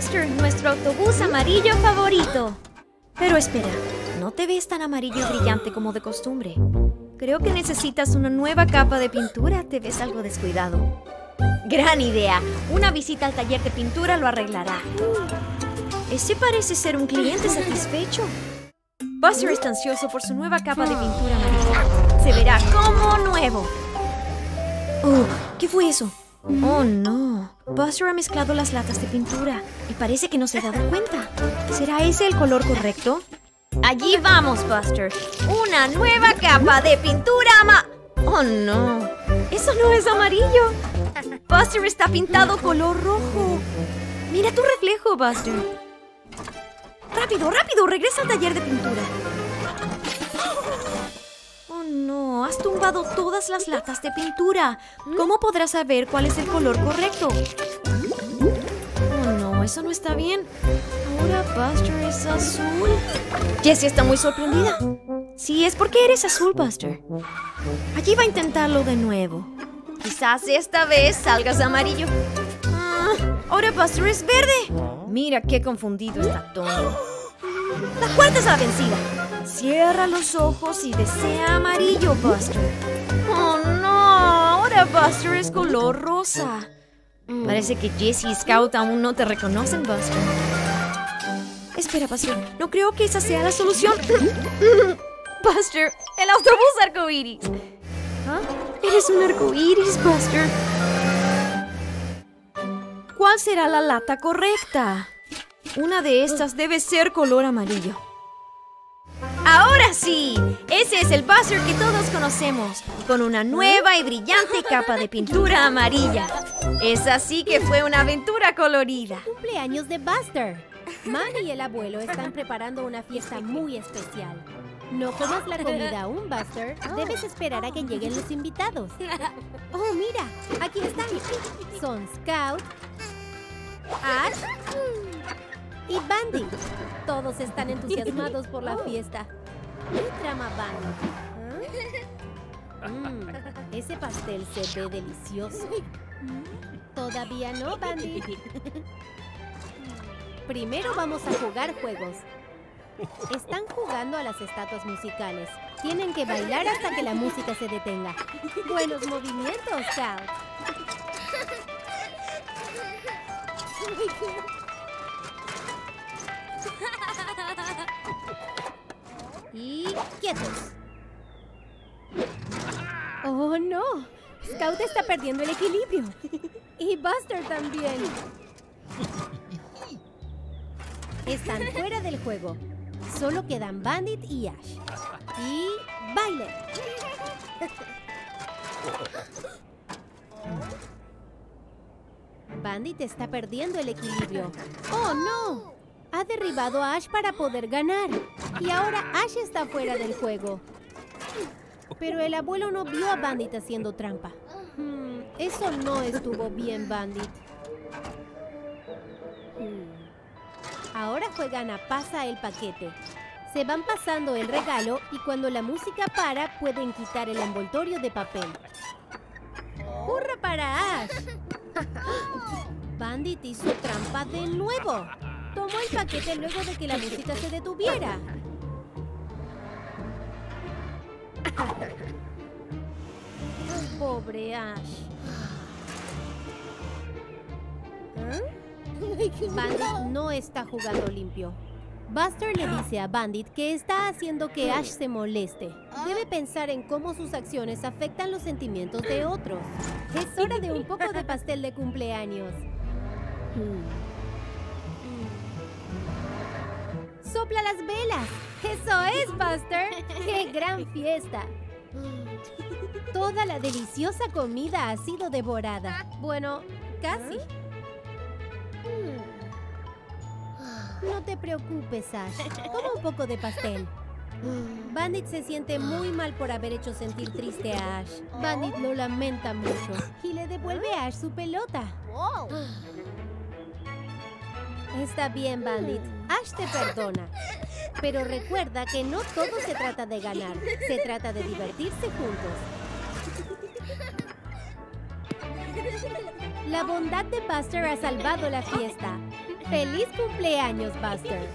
Nuestro autobús amarillo favorito. Pero espera, no te ves tan amarillo y brillante como de costumbre. Creo que necesitas una nueva capa de pintura. Te ves algo descuidado. Gran idea. Una visita al taller de pintura lo arreglará. Ese parece ser un cliente satisfecho. Buster está ansioso por su nueva capa de pintura amarilla. Se verá como nuevo. Oh, ¿qué fue eso? Oh, no. Buster ha mezclado las latas de pintura y parece que no se ha dado cuenta. ¿Será ese el color correcto? Allí vamos, Buster. Una nueva capa de pintura ama... Oh, no. Eso no es amarillo. Buster está pintado color rojo. Mira tu reflejo, Buster. Rápido, rápido, regresa al taller de pintura. No, has tumbado todas las latas de pintura. ¿Cómo podrás saber cuál es el color correcto? Oh no, eso no está bien. Ahora Buster es azul. Jessie está muy sorprendida. Sí, es porque eres azul, Buster. Allí va a intentarlo de nuevo. Quizás esta vez salgas amarillo. Ah, ahora Buster es verde. Mira qué confundido está Tony. La cuarta es la vencida. Cierra los ojos y desea amarillo, Buster. Oh no, ahora Buster es color rosa. Parece que Jessie y Scout aún no te reconocen, Buster. Espera, Buster. No creo que esa sea la solución. Buster, el autobús arcoíris. ¿Ah? Eres un arcoíris, Buster. ¿Cuál será la lata correcta? Una de estas debe ser color amarillo. Ahora sí, ese es el Buster que todos conocemos, con una nueva y brillante capa de pintura amarilla. Esa sí que fue una aventura colorida. Cumpleaños de Buster. Manny y el abuelo están preparando una fiesta muy especial. No comas la comida aún, Buster. Debes esperar a que lleguen los invitados. Oh, mira, aquí están. Son Scout, Ash y Bandy. Todos están entusiasmados por la fiesta. ¿Qué trama Bandy? Mm, ese pastel se ve delicioso. Todavía no, Bandy. Primero vamos a jugar juegos. Están jugando a las estatuas musicales. Tienen que bailar hasta que la música se detenga. Buenos movimientos, Scout. Y quietos. Oh, no. Scout está perdiendo el equilibrio. Y Buster también. Están fuera del juego. Solo quedan Bandit y Ash. Y baile. Bandit está perdiendo el equilibrio. ¡Oh, no! Ha derribado a Ash para poder ganar. Y ahora Ash está fuera del juego. Pero el abuelo no vio a Bandit haciendo trampa. Hmm, eso no estuvo bien, Bandit. Hmm. Ahora juegan a Pasa el paquete. Se van pasando el regalo y cuando la música para pueden quitar el envoltorio de papel. ¡Hurra para Ash! Bandit hizo trampa de nuevo. Tomó el paquete luego de que la música se detuviera. Pobre Ash. ¿Eh? Bandit no está jugando limpio. Buster le dice a Bandit que está haciendo que Ash se moleste. Debe pensar en cómo sus acciones afectan los sentimientos de otros. Es hora de un poco de pastel de cumpleaños. ¡Sopla las velas! ¡Eso es, Buster! ¡Qué gran fiesta! Toda la deliciosa comida ha sido devorada. Bueno, casi. No te preocupes, Ash. Toma un poco de pastel. Bandit se siente muy mal por haber hecho sentir triste a Ash. Bandit lo lamenta mucho y le devuelve a Ash su pelota. Está bien, Bandit. Ash te perdona. Pero recuerda que no todo se trata de ganar. Se trata de divertirse juntos. La bondad de Buster ha salvado la fiesta. ¡Feliz cumpleaños, Buster!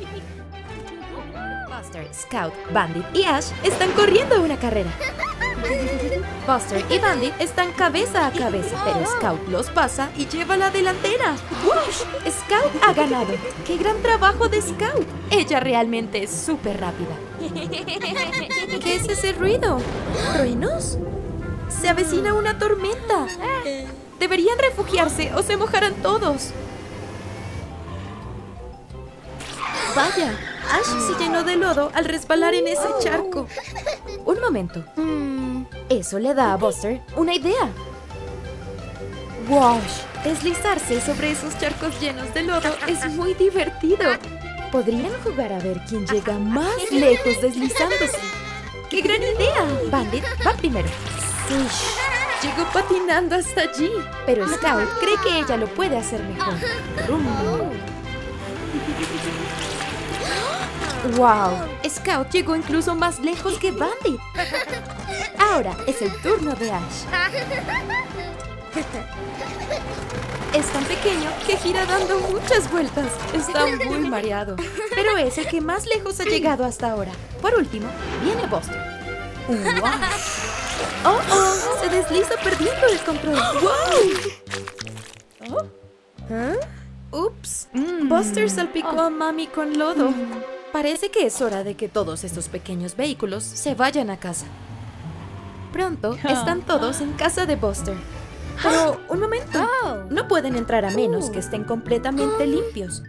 Buster, Scout, Bandit y Ash están corriendo una carrera. Buster y Bandit están cabeza a cabeza, pero Scout los pasa y lleva la delantera. ¡Whoosh! Scout ha ganado. ¡Qué gran trabajo de Scout! Ella realmente es súper rápida. ¿Qué es ese ruido? ¿Truenos? Se avecina una tormenta. Deberían refugiarse o se mojarán todos. Vaya, Ash se llenó de lodo al resbalar en ese charco. Un momento. Mm, eso le da a Buster una idea. ¡Wash! Deslizarse sobre esos charcos llenos de lodo es muy divertido. Podrían jugar a ver quién llega más lejos deslizándose. ¡Qué gran idea! Bandit va primero. Sí, llegó patinando hasta allí. Pero Scout cree que ella lo puede hacer mejor. Rum. ¡Wow! Scout llegó incluso más lejos que Bandit. Ahora es el turno de Ash. Es tan pequeño que gira dando muchas vueltas. Está muy mareado. Pero es el que más lejos ha llegado hasta ahora. Por último, viene Buster. ¡Wow! ¡Oh, oh! Se desliza perdiendo el control. ¡Wow! ¿Ah? ¡Ups! Buster salpicó a Mami con lodo. Parece que es hora de que todos estos pequeños vehículos se vayan a casa. Pronto están todos en casa de Buster. Pero, un momento. No pueden entrar a menos que estén completamente limpios.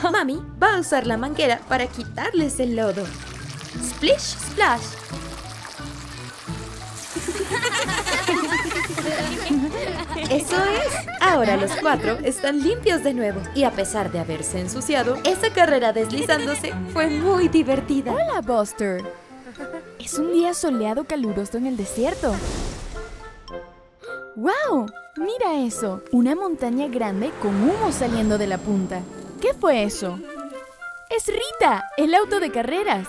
Mami va a usar la manguera para quitarles el lodo. Splish, splash. Eso es. Ahora los cuatro están limpios de nuevo. Y a pesar de haberse ensuciado, esa carrera deslizándose fue muy divertida. Hola, Buster. Es un día soleado caluroso en el desierto. ¡Wow! Mira eso. Una montaña grande con humo saliendo de la punta. ¿Qué fue eso? Es Rita, el auto de carreras.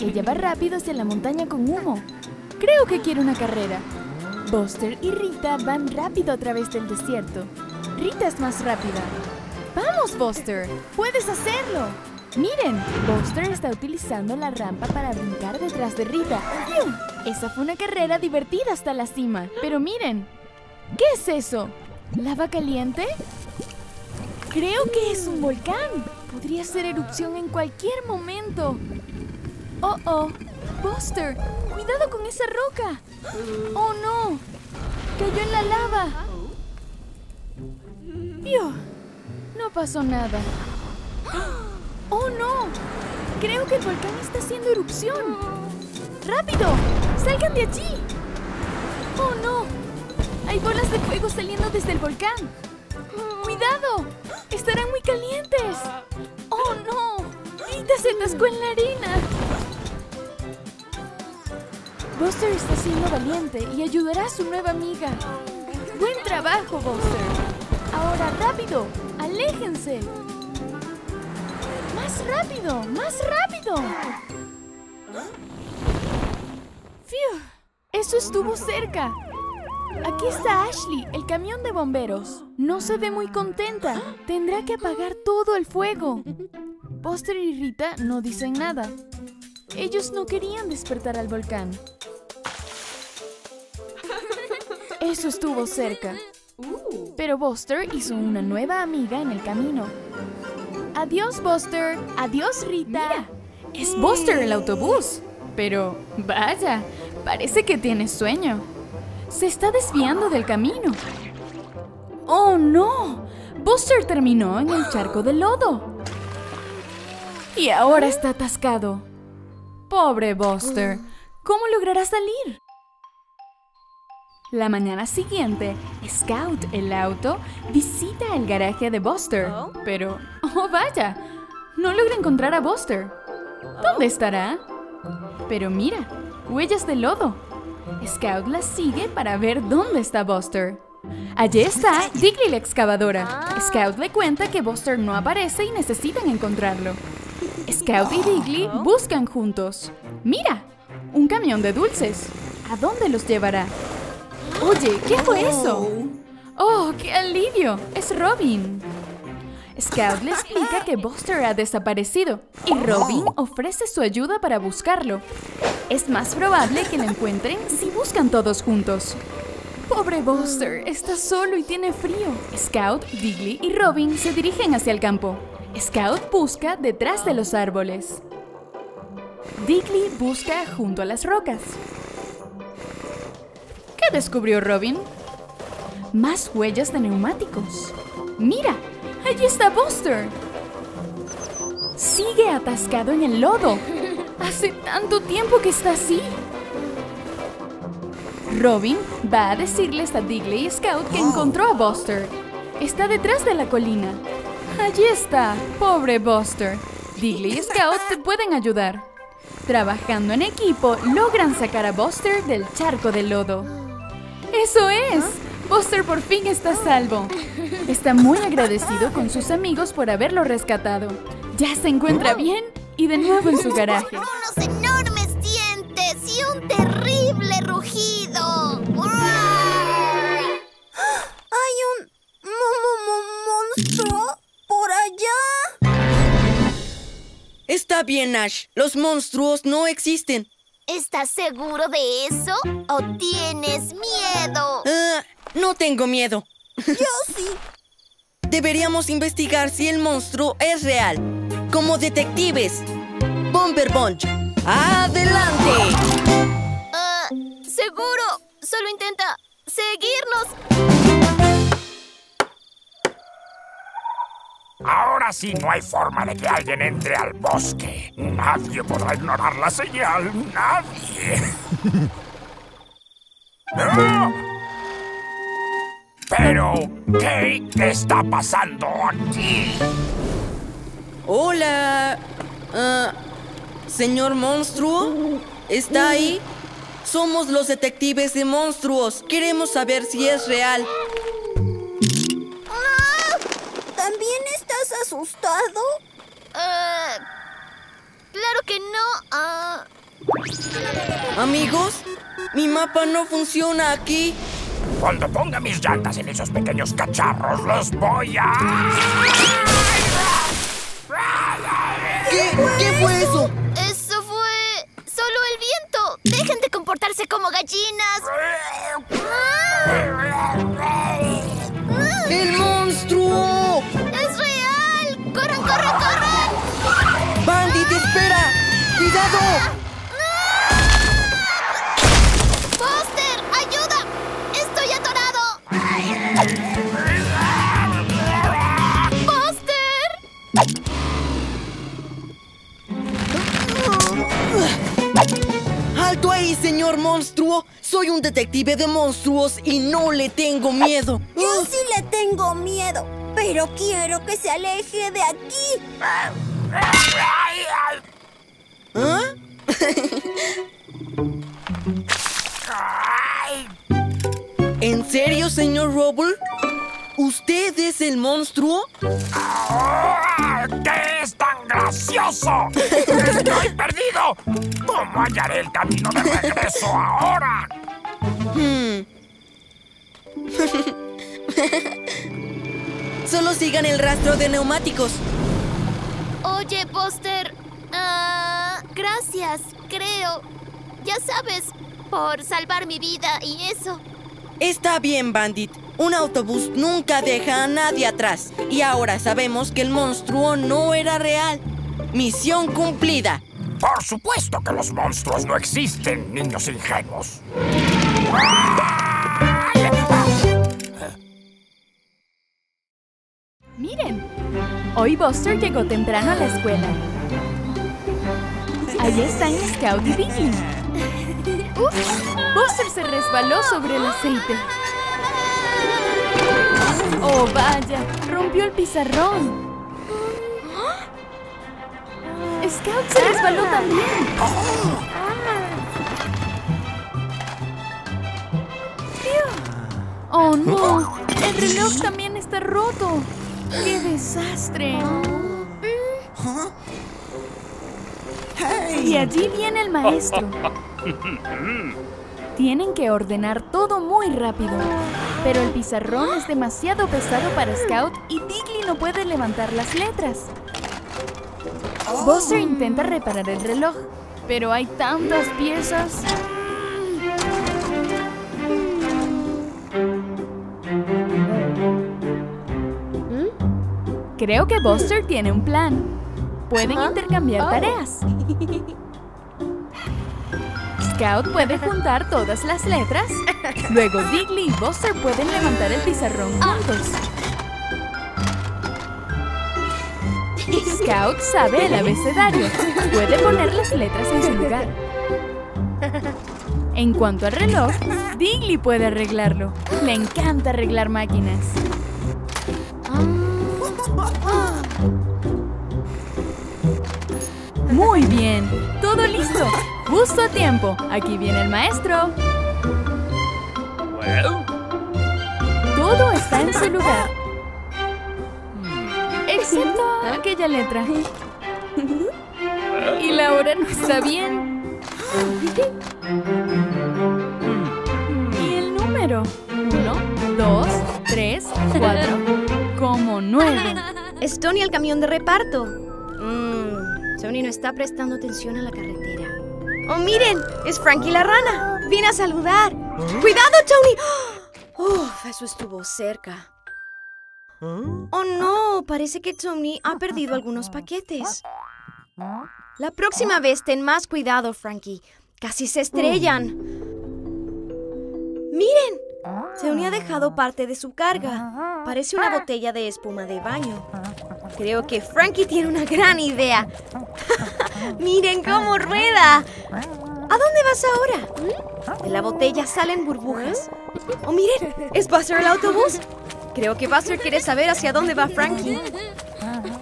Ella va rápido hacia la montaña con humo. Creo que quiere una carrera. Buster y Rita van rápido a través del desierto. Rita es más rápida. ¡Vamos, Buster! ¡Puedes hacerlo! Miren, Buster está utilizando la rampa para brincar detrás de Rita. Esa fue una carrera divertida hasta la cima. Pero miren, ¿qué es eso? ¿Lava caliente? Creo que es un volcán. Podría ser erupción en cualquier momento. Oh, oh. Buster, cuidado con esa roca. Oh, no. Cayó en la lava. ¡Pio! No pasó nada. ¡Oh, no! Creo que el volcán está haciendo erupción. ¡Rápido! ¡Salgan de allí! ¡Oh, no! Hay bolas de fuego saliendo desde el volcán. ¡Cuidado! ¡Estarán muy calientes! ¡Oh, no! Rita se atascó en la arena. Buster está siendo valiente y ayudará a su nueva amiga. ¡Buen trabajo, Buster! Ahora, rápido, aléjense. ¡Más rápido! ¡Más rápido! ¡Fiu! Eso estuvo cerca. Aquí está Ashley, el camión de bomberos. No se ve muy contenta. Tendrá que apagar todo el fuego. Buster y Rita no dicen nada. Ellos no querían despertar al volcán. Eso estuvo cerca. Pero Buster hizo una nueva amiga en el camino. Adiós, Buster. Adiós, Rita. es Buster el autobús. Pero, vaya, parece que tiene sueño. Se está desviando del camino. ¡Oh, no! Buster terminó en el charco de lodo. Y ahora está atascado. Pobre Buster. ¿Cómo logrará salir? La mañana siguiente, Scout, el auto, visita el garaje de Buster. Pero, oh vaya, no logra encontrar a Buster. ¿Dónde estará? Pero mira, huellas de lodo. Scout las sigue para ver dónde está Buster. Allí está Digley la excavadora. Scout le cuenta que Buster no aparece y necesitan encontrarlo. Scout y Digley buscan juntos. ¡Mira! Un camión de dulces. ¿A dónde los llevará? Oye, ¿qué fue eso? ¡Oh, qué alivio! Es Robin. Scout le explica que Buster ha desaparecido y Robin ofrece su ayuda para buscarlo. Es más probable que lo encuentren si buscan todos juntos. Pobre Buster, está solo y tiene frío. Scout, Digley y Robin se dirigen hacia el campo. Scout busca detrás de los árboles. Digley busca junto a las rocas. ¿Qué descubrió Robin? Más huellas de neumáticos. ¡Mira! ¡Allí está Buster! Sigue atascado en el lodo. Hace tanto tiempo que está así. Robin va a decirles a Digley y Scout que encontró a Buster. Está detrás de la colina. Allí está, pobre Buster. Digley y Scout te pueden ayudar. Trabajando en equipo, logran sacar a Buster del charco de lodo. ¡Eso es! Buster por fin está a salvo. Está muy agradecido con sus amigos por haberlo rescatado. Ya se encuentra bien y de nuevo en su garaje. Unos enormes dientes y un terrible rugido. Hay un monstruo por allá. Está bien, Ash. Los monstruos no existen. ¿Estás seguro de eso o tienes miedo? Ah, no tengo miedo. Yo sí. Deberíamos investigar si el monstruo es real. Como detectives. Bomber Bunch. ¡Adelante! Ah, seguro. Solo intenta seguirnos. Ahora sí no hay forma de que alguien entre al bosque. Nadie podrá ignorar la señal. Nadie. Pero, ¿qué está pasando aquí? Hola. Ah, Señor monstruo. ¿Está ahí? Somos los detectives de monstruos. Queremos saber si es real. ¿También estás asustado? Ah, claro que no. Ah, Amigos, mi mapa no funciona aquí. Cuando ponga mis llantas en esos pequeños cacharros, los voy a... ¿Qué, ¿Qué fue eso? eso fue solo el viento. Dejen de comportarse como gallinas. ¡El monstruo! ¡Es real! ¡Corran! ¡Bandit, espera! ¡Cuidado! ¡Buster! ¡Ayuda! ¡Estoy atorado! ¡Buster! ¡Alto ahí, señor monstruo! Soy un detective de monstruos y no le tengo miedo. Yo sí le tengo miedo, pero quiero que se aleje de aquí. ¿Ah? ¿En serio, señor Rubble? ¿Usted es el monstruo? ah, ¿Qué es tan gracioso? ¡Estoy perdido! ¿Cómo hallaré el camino de regreso ahora? Hmm. Solo sigan el rastro de neumáticos. Oye, Buster. ah, gracias, creo. Ya sabes, por salvar mi vida y eso. Está bien, Bandit. Un autobús nunca deja a nadie atrás. Y ahora sabemos que el monstruo no era real. Misión cumplida. Por supuesto que los monstruos no existen, niños ingenuos. Miren, hoy Buster llegó temprano a la escuela. Ahí están Scout y Digley. ¡Ups! Buster se resbaló sobre el aceite. ¡Oh, vaya! Rompió el pizarrón. Scout se resbaló también. ¡Oh, no! El reloj también está roto. ¡Qué desastre! Y allí viene el maestro. Tienen que ordenar todo muy rápido. Pero el pizarrón es demasiado pesado para Scout y Digley no puede levantar las letras. Buster intenta reparar el reloj, pero hay tantas piezas. Creo que Buster tiene un plan. Pueden intercambiar tareas. Scout puede juntar todas las letras. Luego Digley y Buster pueden levantar el pizarrón juntos. Scout sabe el abecedario. Puede poner las letras en su lugar. En cuanto al reloj, Digley puede arreglarlo. Le encanta arreglar máquinas. Muy bien, todo listo. Justo a tiempo. Aquí viene el maestro. Todo está en su lugar. Excepto aquella letra. Y la hora no está bien. Y el número. Uno, dos, tres, cuatro. Como nueve. Es Tony el camión de reparto. Tony no está prestando atención a la carretera. ¡Oh, miren! ¡Es Frankie la rana! ¡Viene a saludar! ¡Cuidado, Tony! ¡Uf! Eso estuvo cerca. ¡Oh, no! Parece que Tony ha perdido algunos paquetes. La próxima vez ten más cuidado, Frankie. Casi se estrellan. ¡Miren! Tony ha dejado parte de su carga. Parece una botella de espuma de baño. Creo que Frankie tiene una gran idea. ¡Miren cómo rueda! ¿A dónde vas ahora? De la botella salen burbujas. ¡Oh, miren! ¿Es Buster el autobús? Creo que Buster quiere saber hacia dónde va Frankie.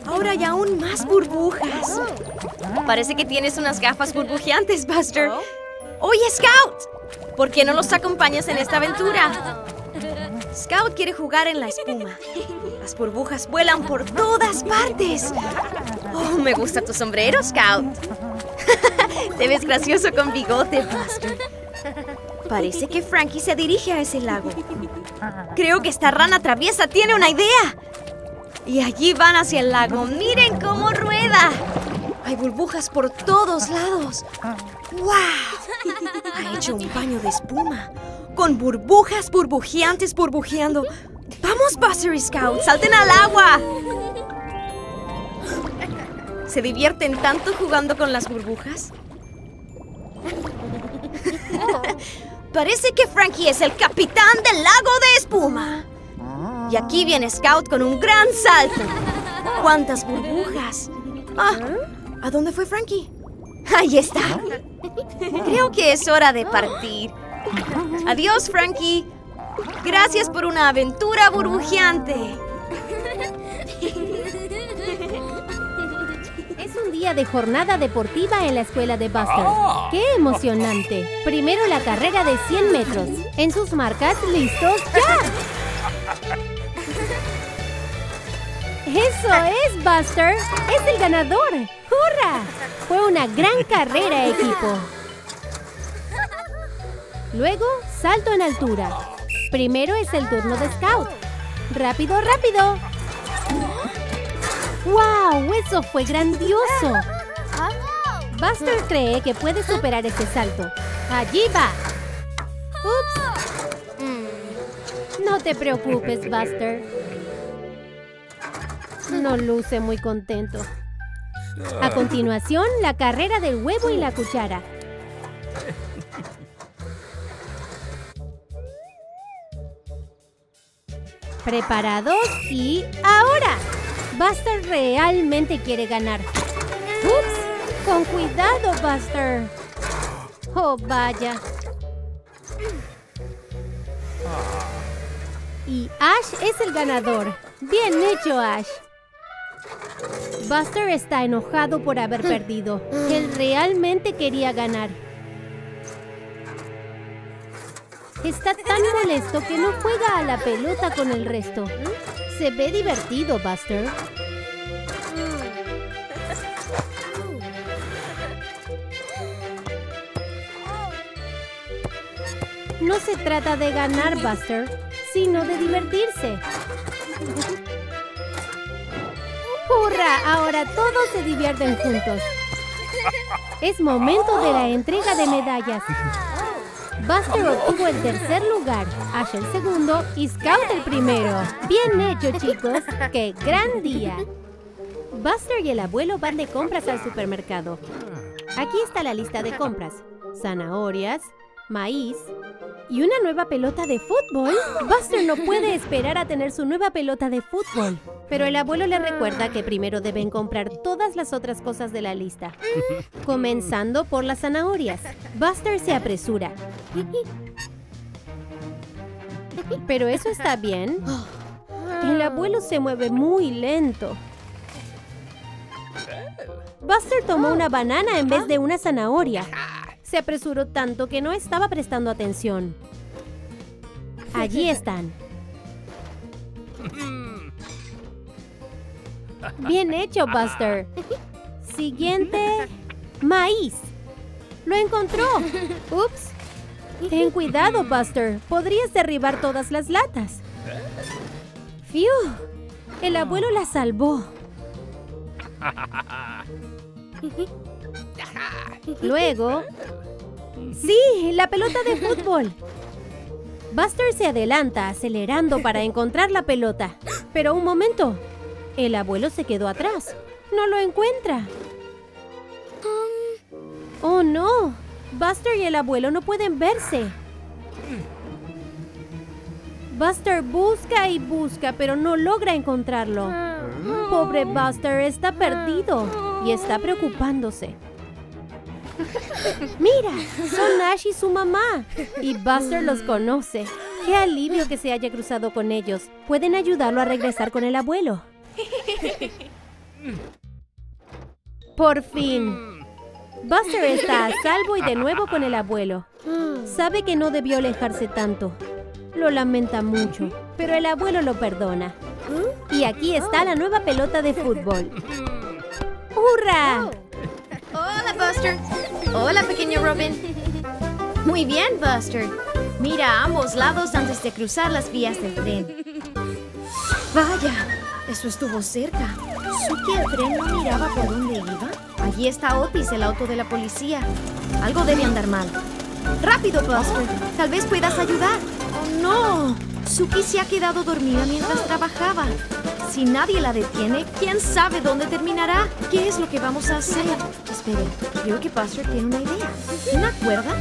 Ahora hay aún más burbujas. Parece que tienes unas gafas burbujeantes, Buster. Oye, Scout, ¿por qué no los acompañas en esta aventura? Scout quiere jugar en la espuma. Las burbujas vuelan por todas partes. Oh, me gusta tu sombrero, Scout. Te ves gracioso con bigote, Buster. Parece que Frankie se dirige a ese lago. Creo que esta rana traviesa tiene una idea. Y allí van hacia el lago. ¡Miren cómo rueda! Hay burbujas por todos lados. ¡Wow! Ha hecho un baño de espuma. Con burbujas burbujeantes burbujeando. ¡Vamos, Buster Scout! ¡Salten al agua! ¿Se divierten tanto jugando con las burbujas? Parece que Frankie es el capitán del lago de espuma. Y aquí viene Scout con un gran salto. ¡Cuántas burbujas! Ah, ¿A dónde fue Frankie? Ahí está. Creo que es hora de partir. Adiós, Frankie. Gracias por una aventura burbujeante. Es un día de jornada deportiva en la escuela de Buster. ¡Qué emocionante! Primero la carrera de 100 metros. En sus marcas, listos, ya. ¡Eso es, Buster! ¡Es el ganador! ¡Hurra! Fue una gran carrera, equipo. Luego, salto en altura. Primero es el turno de Scout. ¡Rápido, rápido! ¡Wow! ¡Eso fue grandioso! Buster cree que puede superar ese salto. ¡Allí va! ¡Ups! No te preocupes, Buster. No luce muy contento. A continuación, la carrera del huevo y la cuchara. ¿Preparados? Y ahora. Buster realmente quiere ganar. ¡Ups! ¡Con cuidado, Buster! ¡Oh, vaya! Y Ash es el ganador. Bien hecho, Ash. Buster está enojado por haber perdido. Él realmente quería ganar. Está tan molesto que no juega a la pelota con el resto. Se ve divertido, Buster. No se trata de ganar, Buster, sino de divertirse. ¡Hurra! Ahora todos se divierten juntos. Es momento de la entrega de medallas. Buster obtuvo el tercer lugar, Ash el segundo y Scout el primero. Bien hecho, chicos. ¡Qué gran día! Buster y el abuelo van de compras al supermercado. Aquí está la lista de compras. Zanahorias, maíz y una nueva pelota de fútbol. Buster no puede esperar a tener su nueva pelota de fútbol. Pero el abuelo le recuerda que primero deben comprar todas las otras cosas de la lista. Comenzando por las zanahorias. Buster se apresura. Pero eso está bien. El abuelo se mueve muy lento. Buster tomó una banana en vez de una zanahoria. Se apresuró tanto que no estaba prestando atención. Allí están. Bien hecho, Buster. Siguiente. Maíz. Lo encontró. Ups. Ten cuidado, Buster. Podrías derribar todas las latas. ¡Fiu! El abuelo la salvó. Luego... ¡Sí! ¡La pelota de fútbol! Buster se adelanta, acelerando para encontrar la pelota. Pero un momento. El abuelo se quedó atrás. No lo encuentra. ¡Oh, no! Buster y el abuelo no pueden verse. Buster busca y busca, pero no logra encontrarlo. Pobre Buster está perdido y está preocupándose. Mira, son Ash y su mamá. Y Buster los conoce. Qué alivio que se haya cruzado con ellos. Pueden ayudarlo a regresar con el abuelo. Por fin. Buster está a salvo y de nuevo con el abuelo. Sabe que no debió alejarse tanto. Lo lamenta mucho, pero el abuelo lo perdona. Y aquí está la nueva pelota de fútbol. ¡Hurra! Hola, Buster. Hola, pequeño Robin. Muy bien, Buster. Mira a ambos lados antes de cruzar las vías del tren. Vaya, eso estuvo cerca. ¿Suki el tren no miraba por dónde iba? Allí está Otis, el auto de la policía. Algo debe andar mal. ¡Rápido, Buster! Tal vez puedas ayudar. ¡Oh, no! Suki se ha quedado dormida mientras trabajaba. Si nadie la detiene, ¿quién sabe dónde terminará? ¿Qué es lo que vamos a hacer? Esperen, creo que Buster tiene una idea. ¿Una cuerda?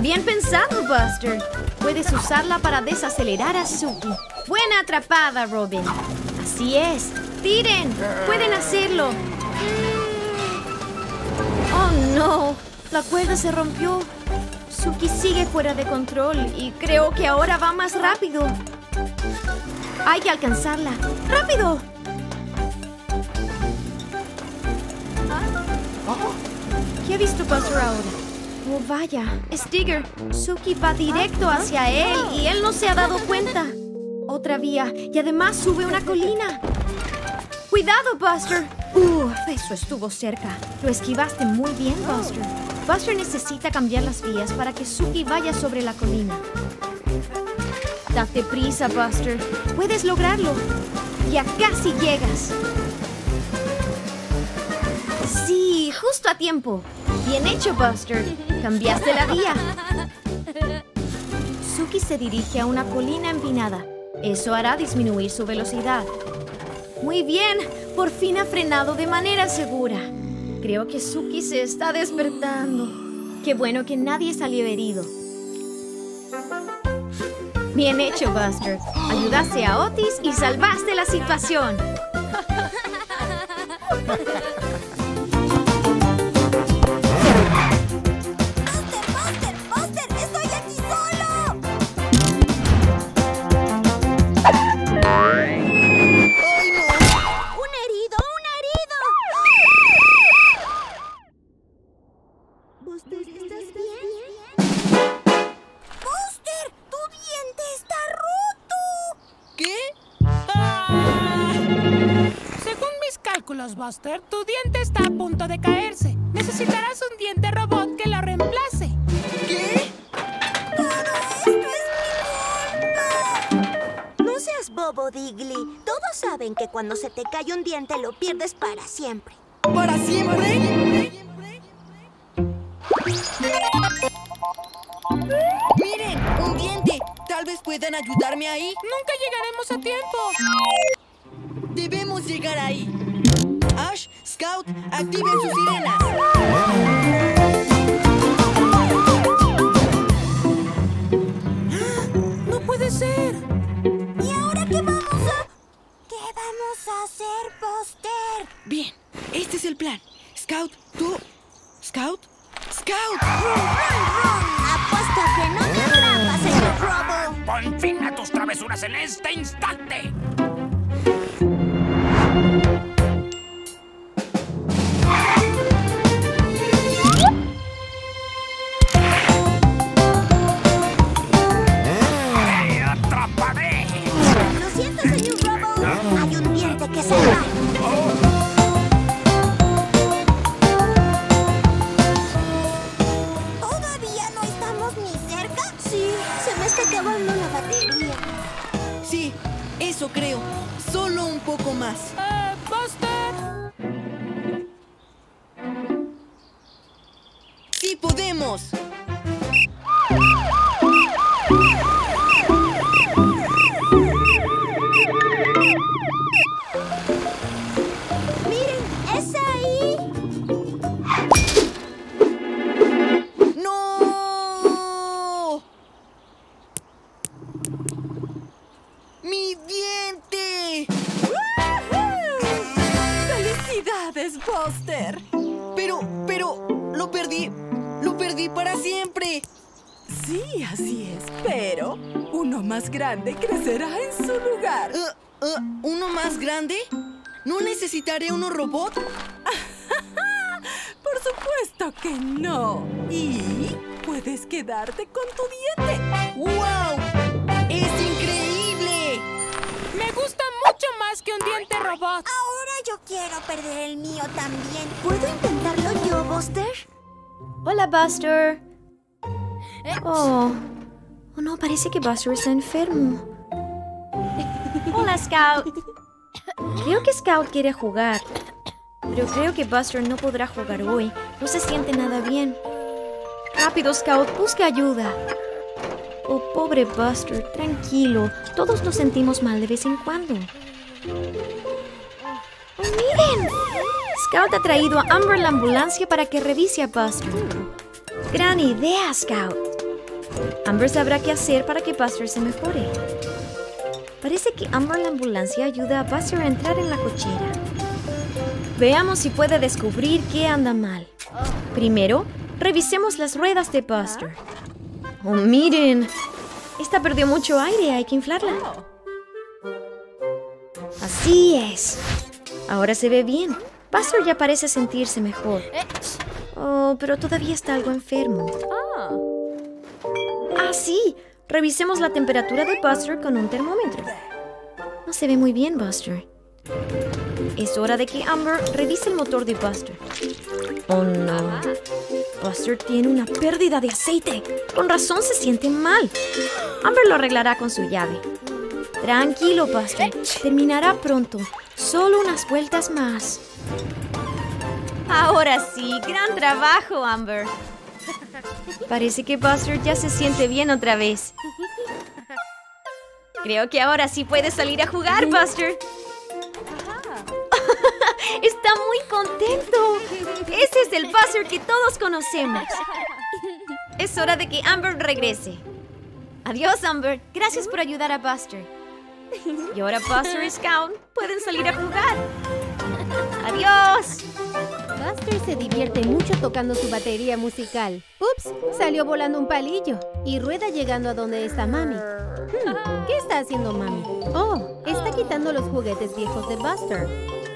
Bien pensado, Buster. Puedes usarla para desacelerar a Suki. Buena atrapada, Robin. Así es. ¡Tiren! ¡Pueden hacerlo! ¡Oh, no! La cuerda se rompió. Suki sigue fuera de control y creo que ahora va más rápido. Hay que alcanzarla. ¡Rápido! ¿Qué ha visto Buster ahora? Oh, vaya. Es Digger. Suki va directo hacia él y él no se ha dado cuenta. Otra vía y además sube una colina. ¡Cuidado, Buster! Uf, eso estuvo cerca. Lo esquivaste muy bien, Buster. Buster necesita cambiar las vías para que Suki vaya sobre la colina. Date prisa, Buster. Puedes lograrlo. Ya casi llegas. Sí, justo a tiempo. Bien hecho, Buster. Cambiaste la vía. Suki se dirige a una colina empinada. Eso hará disminuir su velocidad. Muy bien, por fin ha frenado de manera segura. Creo que Suki se está despertando. Qué bueno que nadie salió herido. Bien hecho, Buster. Ayudaste a Otis y salvaste la situación. Buster, tu diente está a punto de caerse. Necesitarás un diente robot que lo reemplace. ¿Qué? ¡Todo esto es mi culpa! No seas bobo, Diggly. Todos saben que cuando se te cae un diente lo pierdes para siempre. ¿Para siempre? Miren, un diente. Tal vez puedan ayudarme ahí. Nunca llegaremos a tiempo. Debemos llegar ahí. Ash, Scout, activen sus sirenas. No puede ser. ¿Y ahora qué vamos a...? ¿Qué vamos a hacer, Buster? Bien, este es el plan. Scout, tú... Scout, Scout. Apuesto a que no te trampas en el robo. Pon fin a tus travesuras en este instante. Necesitaré uno robot? Por supuesto que no. Y puedes quedarte con tu diente. ¡Wow! ¡Es increíble! Me gusta mucho más que un diente robot. Ahora yo quiero perder el mío también. ¿Puedo intentarlo yo, Buster? Hola, Buster. Oh. Oh, no, parece que Buster está enfermo. Hola, Scout. Creo que Scout quiere jugar. Pero creo que Buster no podrá jugar hoy. No se siente nada bien. Rápido, Scout, busca ayuda. Oh, pobre Buster, tranquilo. Todos nos sentimos mal de vez en cuando. ¡Oh, miren! Scout ha traído a Amber la ambulancia para que revise a Buster. Gran idea, Scout. Amber sabrá qué hacer para que Buster se mejore. Parece que Amber la ambulancia ayuda a Buster a entrar en la cochera. Veamos si puede descubrir qué anda mal. Primero, revisemos las ruedas de Buster. ¡Oh, miren! Esta perdió mucho aire, hay que inflarla. Así es. Ahora se ve bien. Buster ya parece sentirse mejor. Oh, pero todavía está algo enfermo. Ah, sí. Revisemos la temperatura de Buster con un termómetro. No se ve muy bien, Buster. Es hora de que Amber revise el motor de Buster. Oh, no. Buster tiene una pérdida de aceite. Con razón se siente mal. Amber lo arreglará con su llave. Tranquilo, Buster. Terminará pronto. Solo unas vueltas más. Ahora sí, gran trabajo, Amber. Parece que Buster ya se siente bien otra vez. Creo que ahora sí puede salir a jugar, Buster. Está muy contento. Ese es el Buster que todos conocemos. Es hora de que Amber regrese. Adiós, Amber. Gracias por ayudar a Buster. Y ahora Buster y Scout pueden salir a jugar. Adiós. Buster se divierte mucho tocando su batería musical. Ups, salió volando un palillo y rueda llegando a donde está Mami. Hmm, ¿Qué está haciendo Mami? Oh, está quitando los juguetes viejos de Buster,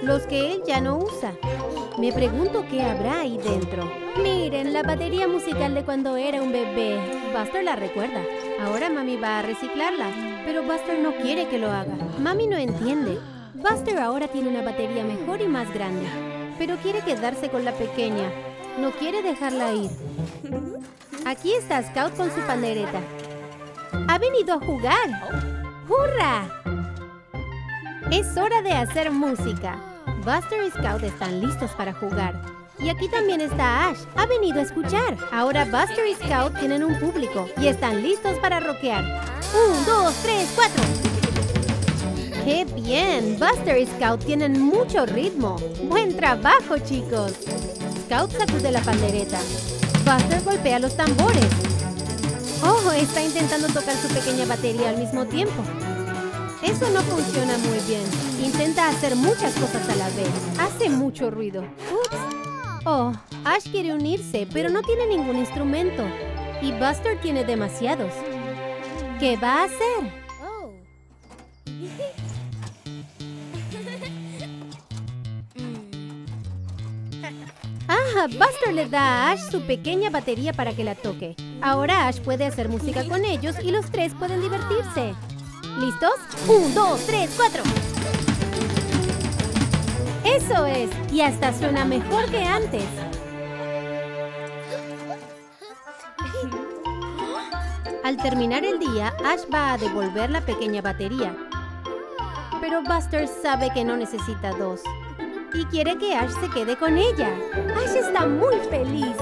los que él ya no usa. Me pregunto qué habrá ahí dentro. Miren, la batería musical de cuando era un bebé. Buster la recuerda. Ahora Mami va a reciclarla, pero Buster no quiere que lo haga. Mami no entiende. Buster ahora tiene una batería mejor y más grande, pero quiere quedarse con la pequeña. No quiere dejarla ir. Aquí está Scout con su pandereta. Ha venido a jugar. ¡Hurra! Es hora de hacer música. Buster y Scout están listos para jugar. Y aquí también está Ash. Ha venido a escuchar. Ahora Buster y Scout tienen un público y están listos para rockear. Un, dos, tres, cuatro. ¡Qué bien! Buster y Scout tienen mucho ritmo. ¡Buen trabajo, chicos! Scout sacude la pandereta. Buster golpea los tambores. ¡Oh! Está intentando tocar su pequeña batería al mismo tiempo. Eso no funciona muy bien. Intenta hacer muchas cosas a la vez. Hace mucho ruido. ¡Ups! Oh, Ash quiere unirse, pero no tiene ningún instrumento. Y Buster tiene demasiados. ¿Qué va a hacer? Ah, Buster le da a Ash su pequeña batería para que la toque. Ahora Ash puede hacer música con ellos y los tres pueden divertirse. ¿Listos? Un, dos, tres, cuatro. ¡Eso es! Y hasta suena mejor que antes. Al terminar el día, Ash va a devolver la pequeña batería. Pero Buster sabe que no necesita dos. Y quiere que Ash se quede con ella. Ash está muy feliz.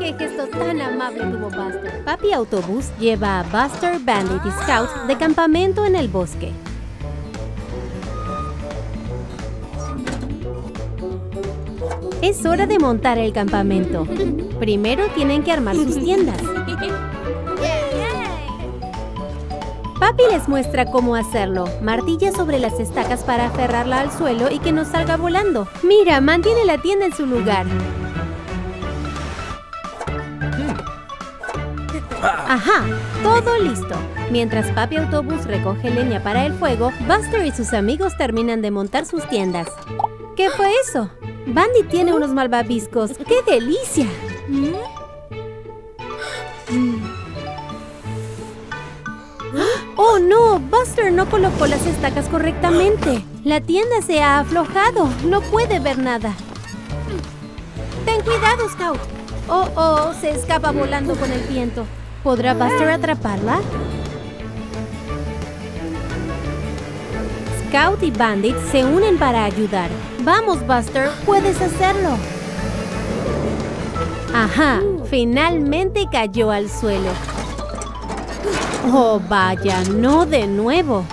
¡Qué gesto tan amable tuvo Buster! Papi Autobús lleva a Buster, Bandit y Scout de campamento en el bosque. Es hora de montar el campamento. Primero tienen que armar sus tiendas. Papi les muestra cómo hacerlo. Martilla sobre las estacas para aferrarla al suelo y que no salga volando. Mira, mantiene la tienda en su lugar. Ajá, todo listo. Mientras Papi Autobús recoge leña para el fuego, Buster y sus amigos terminan de montar sus tiendas. ¿Qué fue eso? Bandit tiene unos malvaviscos. ¡Qué delicia! Buster no colocó las estacas correctamente. La tienda se ha aflojado. No puede ver nada. ¡Ten cuidado, Scout! ¡Oh, oh! Se escapa volando con el viento. ¿Podrá Buster atraparla? Scout y Bandit se unen para ayudar. ¡Vamos, Buster! ¡Puedes hacerlo! Ajá, finalmente cayó al suelo. Oh, vaya, no de nuevo.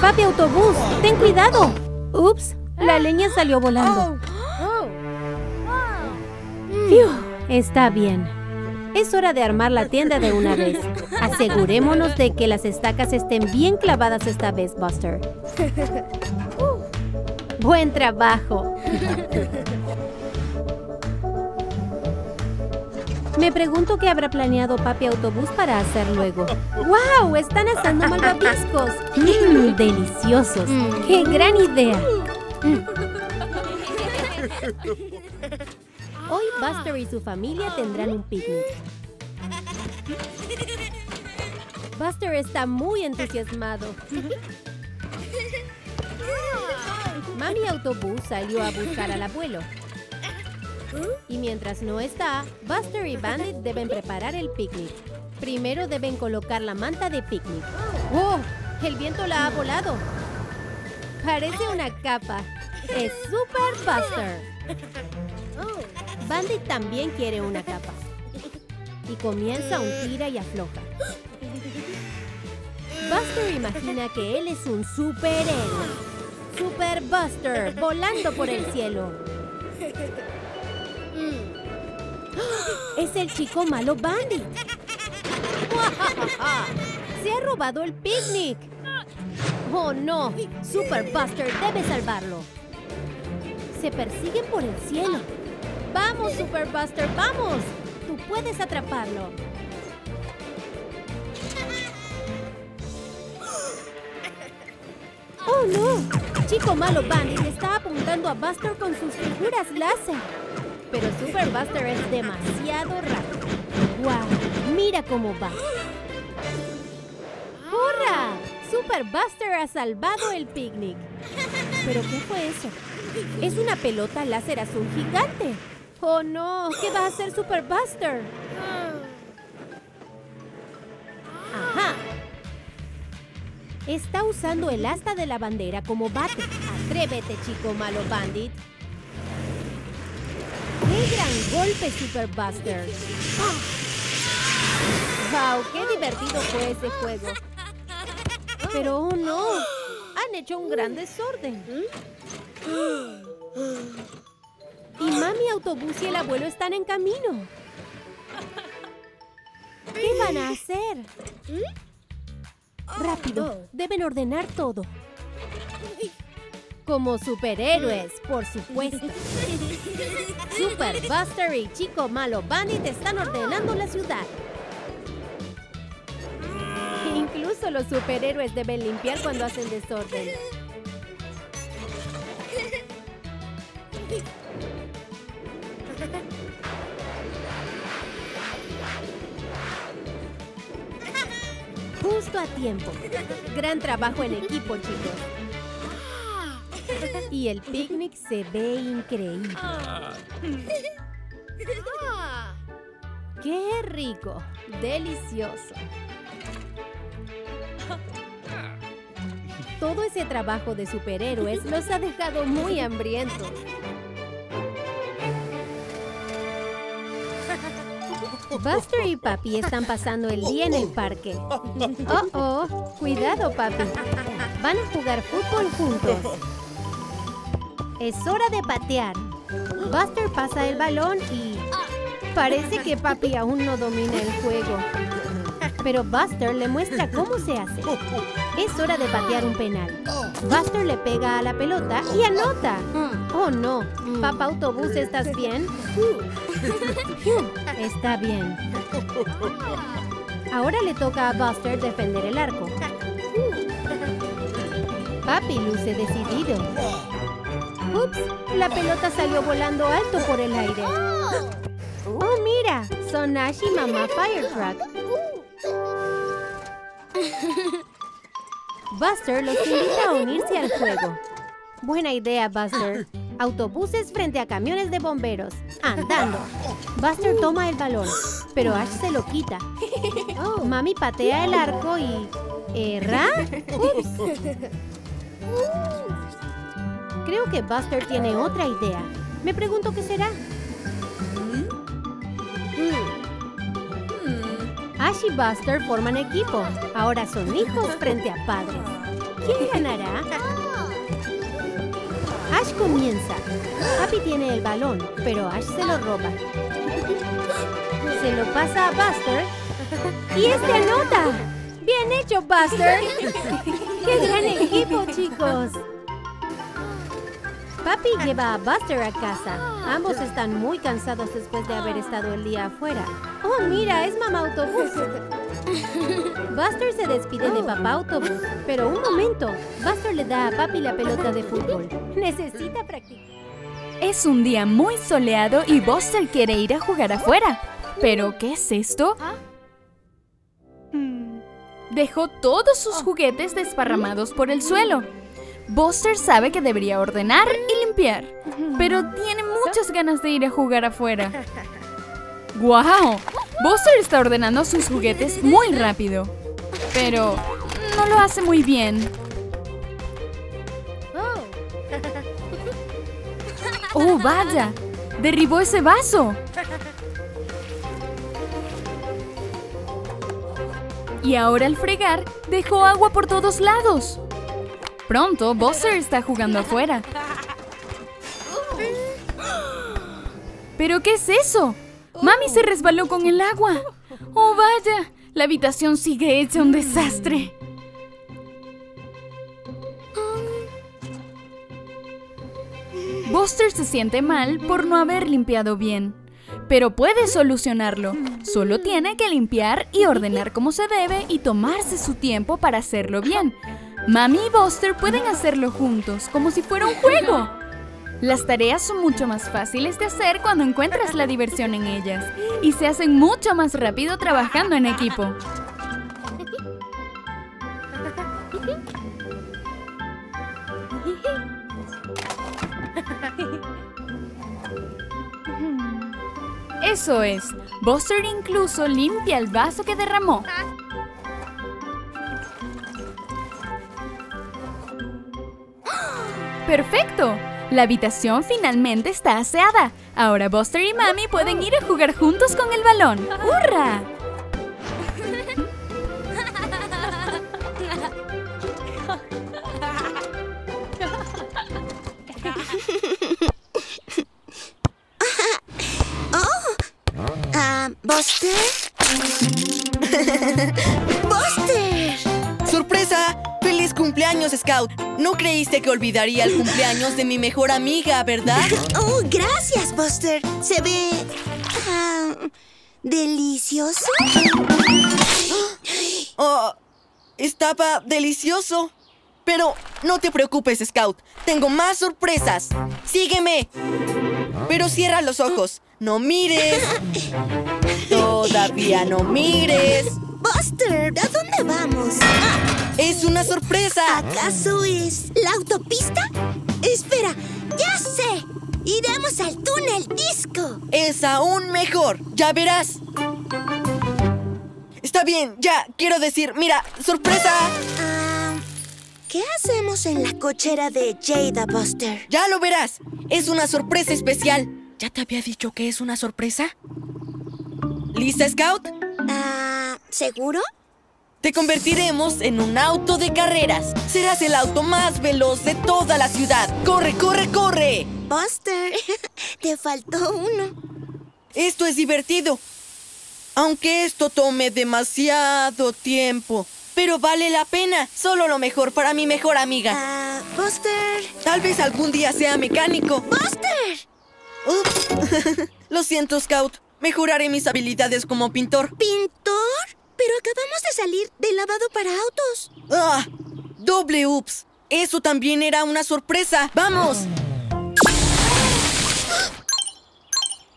Papi Autobús, ten cuidado. Ups, la leña salió volando. Está bien. Es hora de armar la tienda de una vez. Asegurémonos de que las estacas estén bien clavadas esta vez, Buster. Buen trabajo. Me pregunto qué habrá planeado Papi Autobús para hacer luego. ¡Wow! Están asando malvaviscos. ¡Mmm! ¡Deliciosos! ¡Qué gran idea! Hoy Buster y su familia tendrán un picnic. Buster está muy entusiasmado. Mami Autobús salió a buscar al abuelo. Y mientras no está, Buster y Bandit deben preparar el picnic. Primero deben colocar la manta de picnic. ¡Oh! El viento la ha volado. Parece una capa. Es Super Buster. Bandit también quiere una capa. Y comienza un tira y afloja. Buster imagina que él es un superhéroe. Super Buster, volando por el cielo. Es el chico malo Bandit. ¡Se ha robado el picnic! ¡Oh, no! Super Buster debe salvarlo. Se persiguen por el cielo. ¡Vamos, Super Buster, vamos! Tú puedes atraparlo. ¡Oh, no! Chico malo Bandit está apuntando a Buster con sus figuras láser. Pero Super Buster es demasiado rápido. ¡Wow! ¡Mira cómo va! ¡Hurra! Super Buster ha salvado el picnic. ¿Pero qué fue eso? Es una pelota láser azul gigante. ¡Oh, no! ¿Qué va a hacer Super Buster? ¡Ajá! Está usando el asta de la bandera como bate. Atrévete, chico malo bandit. ¡Qué gran golpe, Super Buster! ¡Wow! ¡Qué divertido fue ese juego! Pero oh no, han hecho un gran desorden. Y mami, autobús y el abuelo están en camino. ¿Qué van a hacer? Rápido, deben ordenar todo. Como superhéroes, por supuesto. Super Buster y Chico Malo Bandit están ordenando la ciudad. Incluso los superhéroes deben limpiar cuando hacen desorden. Justo a tiempo. Gran trabajo en equipo, chicos. Y el picnic se ve increíble. ¡Qué rico! Delicioso. Todo ese trabajo de superhéroes los ha dejado muy hambrientos. Buster y Papi están pasando el día en el parque. Oh, oh, cuidado, Papi. Van a jugar fútbol juntos. Es hora de patear. Buster pasa el balón y... Parece que Papi aún no domina el juego. Pero Buster le muestra cómo se hace. Es hora de patear un penal. Buster le pega a la pelota y anota. Oh no, papá autobús, ¿estás bien? Está bien. Ahora le toca a Buster defender el arco. Papi luce decidido. Ups, la pelota salió volando alto por el aire. Oh, mira, son Ash y mamá Firetruck. Buster los invita a unirse al juego. Buena idea, Buster. Autobuses frente a camiones de bomberos. Andando. Buster toma el balón, pero Ash se lo quita. Mami patea el arco y... ¿Erra? Ups. Creo que Buster tiene otra idea. Me pregunto qué será. Ash y Buster forman equipo. Ahora son hijos frente a padres. ¿Quién ganará? Ash comienza. Papi tiene el balón, pero Ash se lo roba. Se lo pasa a Buster y este anota. ¡Bien hecho, Buster! ¡Qué gran equipo, chicos! Papi lleva a Buster a casa. Ambos están muy cansados después de haber estado el día afuera. ¡Oh, mira! ¡Es mamá autobús! Buster se despide de papá autobús. Pero un momento. Buster le da a Papi la pelota de fútbol. Necesita practicar. Es un día muy soleado y Buster quiere ir a jugar afuera. ¿Pero qué es esto? Hmm. Dejó todos sus juguetes desparramados por el suelo. Buster sabe que debería ordenar y limpiar, pero tiene muchas ganas de ir a jugar afuera. ¡Guau! Buster está ordenando sus juguetes muy rápido, pero no lo hace muy bien. ¡Oh, vaya! ¡Derribó ese vaso! Y ahora al fregar, dejó agua por todos lados. Pronto, Buster está jugando afuera. ¿Pero qué es eso? Mami se resbaló con el agua. ¡Oh, vaya! La habitación sigue hecha un desastre. Buster se siente mal por no haber limpiado bien. Pero puede solucionarlo. Solo tiene que limpiar y ordenar como se debe y tomarse su tiempo para hacerlo bien. Mami y Buster pueden hacerlo juntos, como si fuera un juego. Las tareas son mucho más fáciles de hacer cuando encuentras la diversión en ellas y se hacen mucho más rápido trabajando en equipo. Eso es, Buster incluso limpia el vaso que derramó. ¡Perfecto! La habitación finalmente está aseada. Ahora Buster y Mami pueden ir a jugar juntos con el balón. ¡Hurra! Ah, ¿Buster? ¡Buster! ¡Sorpresa! ¡Feliz cumpleaños, Scout! No creíste que olvidaría el cumpleaños de mi mejor amiga, ¿verdad? Oh, gracias, Buster. Se ve... ah, delicioso. Oh, estaba delicioso. Pero no te preocupes, Scout. Tengo más sorpresas. Sígueme. Pero cierra los ojos. No mires. Todavía no mires. Buster, ¿a dónde vamos? Ah, Es una sorpresa. ¿Acaso es la autopista? Espera, ya sé. Iremos al túnel disco. Es aún mejor. Ya verás. Está bien, ya. Quiero decir, mira, sorpresa. Ah, ¿Qué hacemos en la cochera de Jada, Buster? Ya lo verás. Es una sorpresa especial. ¿Ya te había dicho que es una sorpresa? ¿Lista, Scout? Ah, ¿seguro? Te convertiremos en un auto de carreras. Serás el auto más veloz de toda la ciudad. ¡Corre, corre, corre! Buster, te faltó uno. Esto es divertido. Aunque esto tome demasiado tiempo. Pero vale la pena. Solo lo mejor para mi mejor amiga. Ah, Buster. Tal vez algún día sea mecánico. ¡Buster! Ups. Lo siento, Scout. Mejoraré mis habilidades como pintor. ¿Pintor? Pero acabamos de salir del lavado para autos. ¡Ah! ¡Doble ups! Eso también era una sorpresa. ¡Vamos!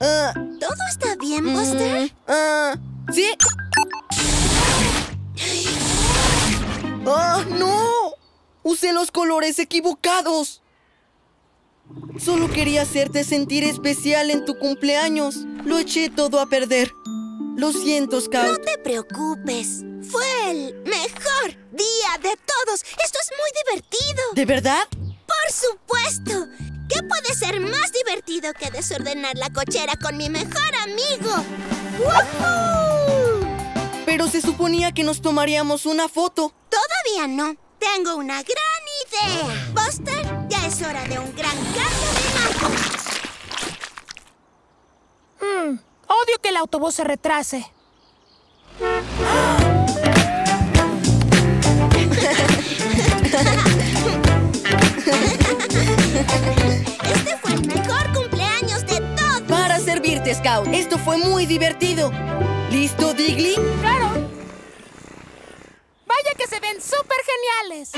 Ah, ¿Todo está bien, Buster? mm, ah, ¿Sí? ¡Ah, no! Usé los colores equivocados. Solo quería hacerte sentir especial en tu cumpleaños. Lo eché todo a perder. Lo siento, No Scout. te preocupes. Fue el mejor día de todos. Esto es muy divertido. ¿De verdad? Por supuesto. ¿Qué puede ser más divertido que desordenar la cochera con mi mejor amigo? ¡Woohoo! Pero se suponía que nos tomaríamos una foto. Todavía no. Tengo una gran idea. Buster, ya es hora de un gran cambio de imagen. Mm, odio que el autobús se retrase. Este fue el mejor cumpleaños de todos. Para servirte, Scout. Esto fue muy divertido. ¿Listo, Digley? Claro. Vaya que se ven súper geniales.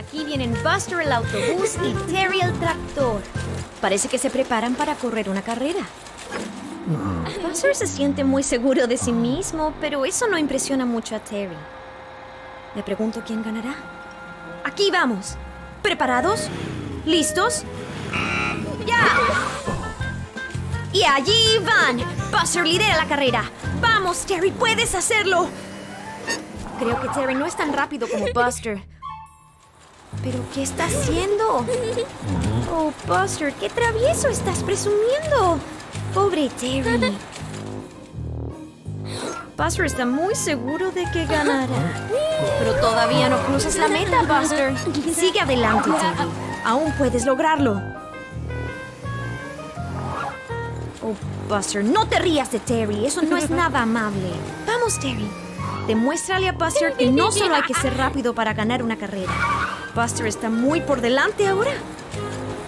Aquí vienen Buster el autobús y Terry el tractor. Parece que se preparan para correr una carrera. Buster se siente muy seguro de sí mismo, pero eso no impresiona mucho a Terry. Me pregunto quién ganará. Aquí vamos. ¿Preparados? ¿Listos? ¡Ya! Y allí van. Buster lidera la carrera. Vamos, Terry, puedes hacerlo. Creo que Terry no es tan rápido como Buster. ¿Pero qué está haciendo? Oh, Buster, qué travieso estás presumiendo. Pobre Terry. Buster está muy seguro de que ganará. Pero todavía no cruzas la meta, Buster. Sigue adelante, Terry. Aún puedes lograrlo. Oh, Buster, no te rías de Terry. Eso no es nada amable. Vamos, Terry. Demuéstrale a Buster que no solo hay que ser rápido para ganar una carrera. Buster está muy por delante ahora.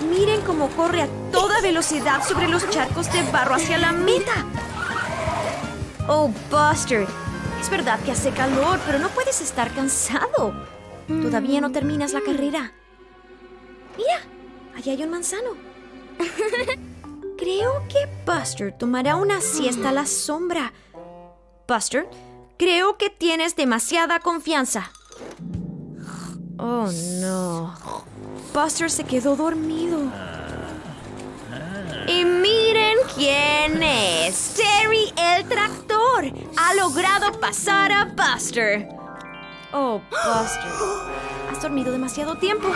Miren cómo corre a toda velocidad sobre los charcos de barro hacia la meta. Oh, Buster. Es verdad que hace calor, pero no puedes estar cansado. Todavía no terminas la carrera. Mira, allá hay un manzano. Creo que Buster tomará una siesta a la sombra. Buster, creo que tienes demasiada confianza. Oh, no. Buster se quedó dormido. Y miren quién es. Terry el tractor. Ha logrado pasar a Buster. Oh, Buster. Has dormido demasiado tiempo.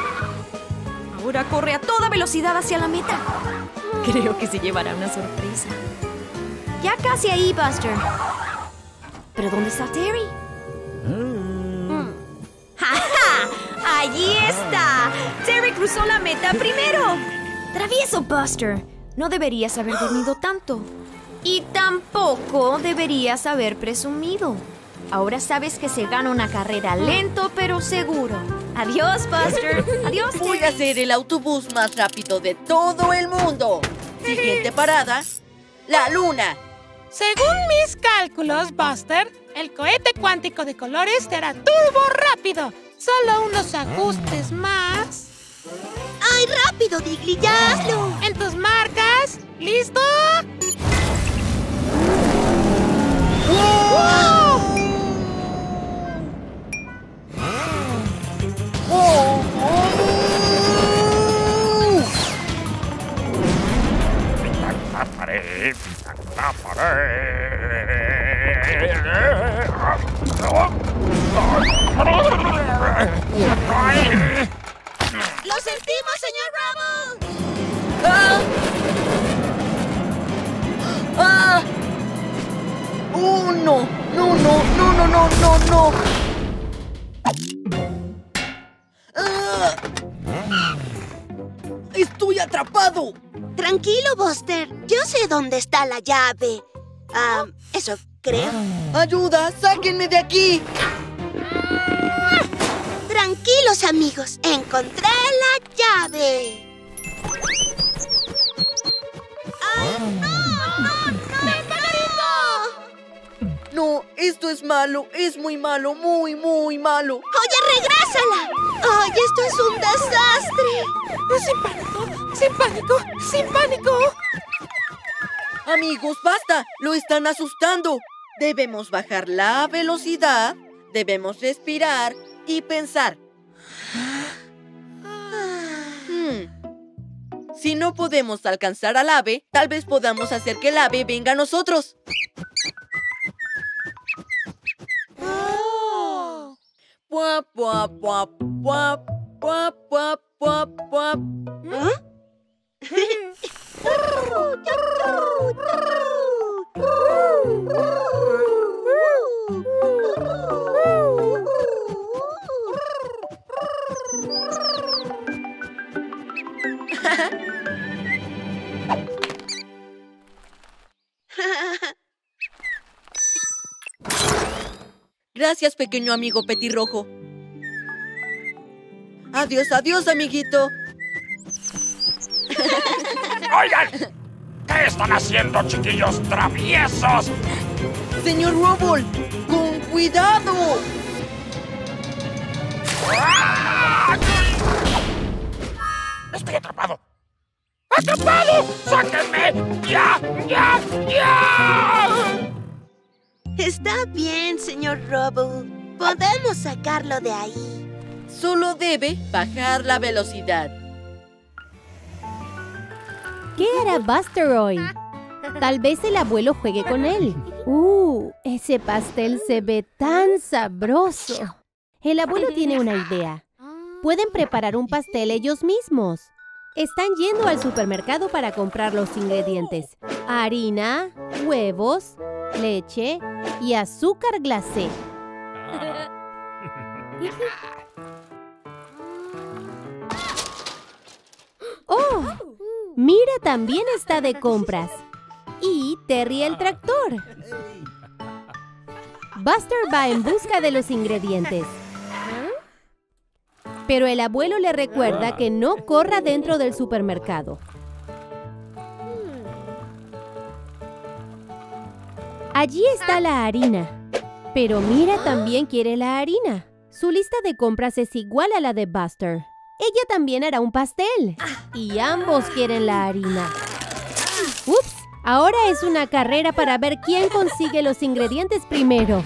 Ahora corre a toda velocidad hacia la meta. Creo que se llevará una sorpresa. Ya casi ahí, Buster. ¿Pero dónde está Terry? Mm. ¡Ja, ja! ¡Allí está! Terry cruzó la meta primero. Travieso, Buster. No deberías haber dormido tanto. Y tampoco deberías haber presumido. Ahora sabes que se gana una carrera lento pero seguro. Adiós, Buster. Adiós, Voy a Terry. ser el autobús más rápido de todo el mundo. Siguiente parada, la luna. Según mis cálculos, Buster, el cohete cuántico de colores será turbo rápido. Solo unos ajustes más. ¡Ay, rápido, Digley! ¡Ya hazlo! En tus marcas, ¿listo? Pared, pintan la. ¡Lo sentimos, señor Rubble! ¡Ah! ¡Ah! ¡Oh, no! ¡No, no, no, no, no, no, no! ¡Estoy atrapado! Tranquilo, Buster. Yo sé dónde está la llave. Ah, eso creo. ¡Ayuda! ¡Sáquenme de aquí! Tranquilos, amigos. Encontré la llave. ¡Ay, no! Esto es malo, es muy malo, muy, muy malo. ¡Oye, regrésala! ¡Ay, esto es un desastre! Sin pánico, sin pánico, sin pánico. Amigos, basta, lo están asustando. Debemos bajar la velocidad, debemos respirar y pensar. Hmm. Si no podemos alcanzar al ave, tal vez podamos hacer que el ave venga a nosotros. Pop. Huh? Gracias, pequeño amigo petirrojo. Adiós, adiós, amiguito. Oigan, ¿qué están haciendo, chiquillos traviesos? Señor Rubble, con cuidado. ¡Ah! Estoy atrapado. ¡Atrapado! ¡Sáquenme! ¡Ya! ¡Ya! ¡Ya! Está bien, señor Rubble. Podemos sacarlo de ahí. Solo debe bajar la velocidad. ¿Qué hará Buster hoy? Tal vez el abuelo juegue con él. ¡Uh! Ese pastel se ve tan sabroso. El abuelo tiene una idea. Pueden preparar un pastel ellos mismos. Están yendo al supermercado para comprar los ingredientes. Harina, huevos, leche y azúcar glacé. ¡Oh! Mira también está de compras. Y Terry el tractor. Buster va en busca de los ingredientes. Pero el abuelo le recuerda que no corra dentro del supermercado. Allí está la harina. Pero Mira también quiere la harina. Su lista de compras es igual a la de Buster. Ella también hará un pastel. Y ambos quieren la harina. ¡Ups! Ahora es una carrera para ver quién consigue los ingredientes primero.